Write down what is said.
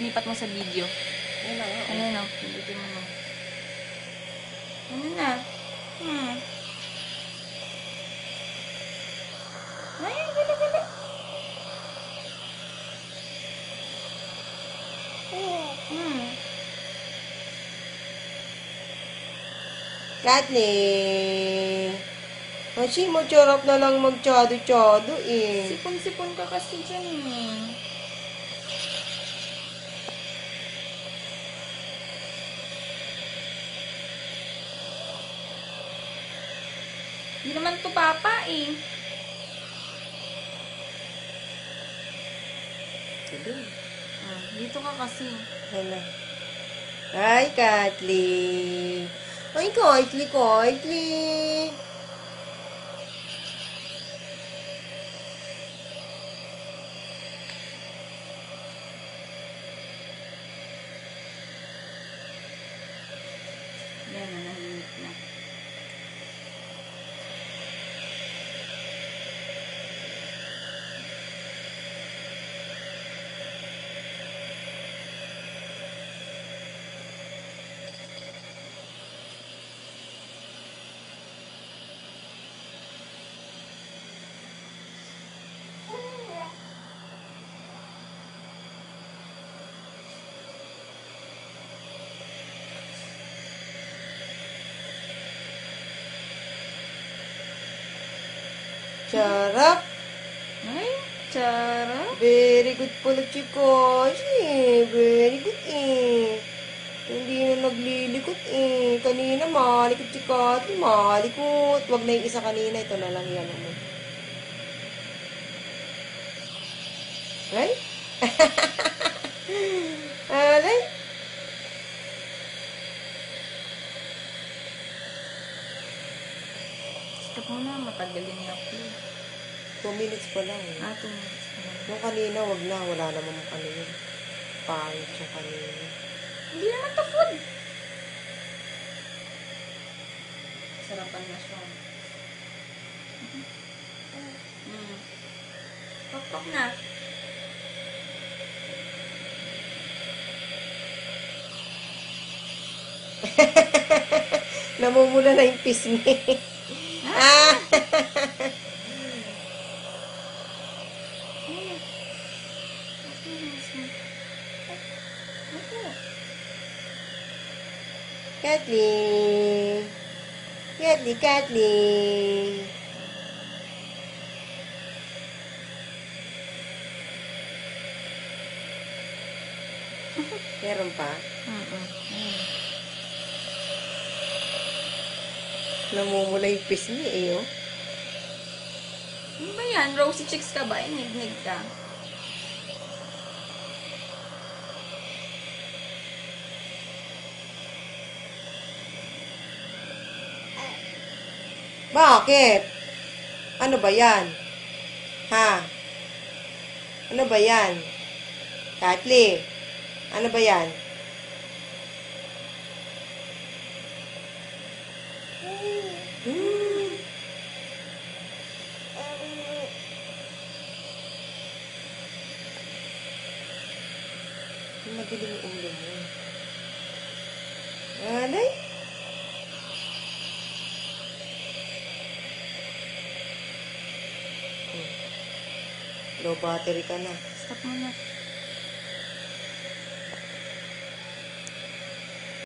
lipat mo sa video. Ayun na nga. Ayan o, pindutin mo na. Ano na? Hmm. Ay, gala, gala. Hmm. Kathleen. Kasi mo charap na lang magtsado-tsado eh. Sipon-sipon ka kasi dyan eh. Hindi naman to papa eh. Sige. Ah, dito ka kasi. Hala. Hi, Kathleen. Ay, Kathleen, Kathleen. Yan na, nahimik na. Charap. Ay, Chara. Very good pala, Chikoshi. Very good eh. Hindi na naglilikot eh. Kanina malikot Kathleen. Malikot. Wag na yung isa kanina. Ito na lang yan. Ano. Ay? Alay? Stop mo na, matagal din yung upload. Two minutes pa lang. eh. Ah, two minutes na lang. Yung kanina, wag na. Wala naman ano yun. Pangit yung kanina. Hindi naman to food. Sarapan na siya. Mm. Pok-pok na. Namumula na yung pisngi. ah! Kathleen. Kathleen, Kathleen. Meron pa? Mm-mm. Namumula yung pisngi eh, oh. Ano ba yan? Rosy chicks ka ba? Inig-nig ka. Bakit? Ano ba yan? Ha? Ano ba yan? Katli, ano ba yan? Hmm. Madilim yung ulo mo. Alay? Low battery ka na. Stop mo na.